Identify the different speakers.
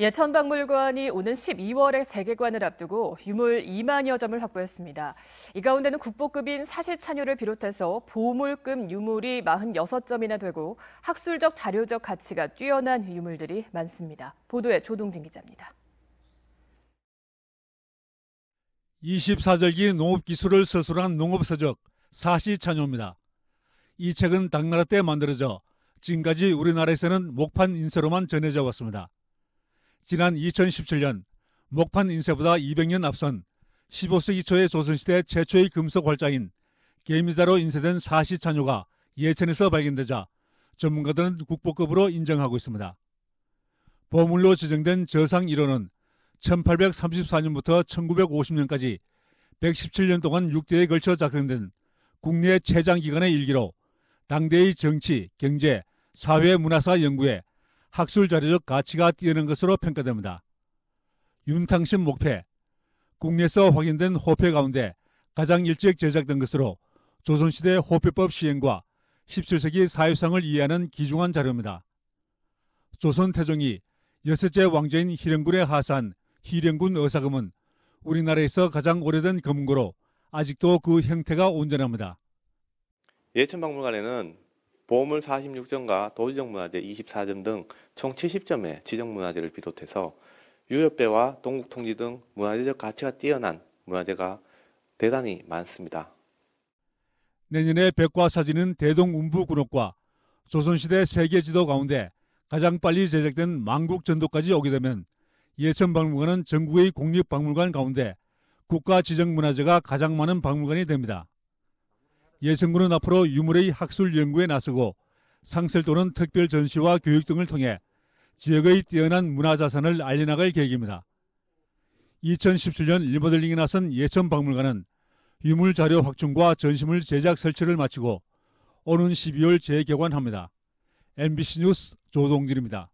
Speaker 1: 예천박물관이 오는 12월에 재개관을 앞두고 유물 2만여 점을 확보했습니다. 이 가운데는 국보급인 사실찬유를 비롯해서 보물급 유물이 46점이나 되고 학술적 자료적 가치가 뛰어난 유물들이 많습니다. 보도에 조동진 기자입니다.
Speaker 2: 24절기 농업기술을 서술한 농업서적 사시찬요입니다. 이 책은 당나라 때 만들어져 지금까지 우리나라에서는 목판 인쇄로만 전해져 왔습니다. 지난 2017년 목판 인쇄보다 200년 앞선 15세기 초의 조선시대 최초의 금속 활자인 개미자로 인쇄된 사시찬요가 예천에서 발견되자 전문가들은 국보급으로 인정하고 있습니다. 보물로 지정된 저상 1호는 1834년부터 1950년까지 117년 동안 6대에 걸쳐 작성된 국내 최장 기간의 일기로 당대의 정치, 경제, 사회 문화사 연구에 학술 자료적 가치가 뛰어난 것으로 평가됩니다. 윤탕심 목패, 국내에서 확인된 호패 가운데 가장 일찍 제작된 것으로 조선시대 호패법 시행과 17세기 사회상을 이해하는 기중한 자료입니다. 조선 태종이 여섯째 왕자인 희령군의 하산 희령군 어사금은 우리나라에서 가장 오래된 금고로 아직도 그 형태가 온전합니다.
Speaker 3: 예천박물관에는 보물 46점과 도지적 문화재 24점 등 총 70점의 지적 문화재를 비롯해서 유협배와 동국통지 등 문화재적 가치가 뛰어난 문화재가 대단히 많습니다.
Speaker 2: 내년에 백과 사진은 대동 운부 군옥과 조선시대 세계지도 가운데 가장 빨리 제작된 만국전도까지 오게 되면 예천박물관은 전국의 공립박물관 가운데 국가지정문화재가 가장 많은 박물관이 됩니다. 예천군은 앞으로 유물의 학술 연구에 나서고 상설 또는 특별 전시와 교육 등을 통해 지역의 뛰어난 문화자산을 알려나갈 계획입니다. 2017년 리모델링에 나선 예천 박물관은 유물 자료 확충과 전시물 제작 설치를 마치고 오는 12월 재개관합니다. MBC 뉴스 조동진입니다.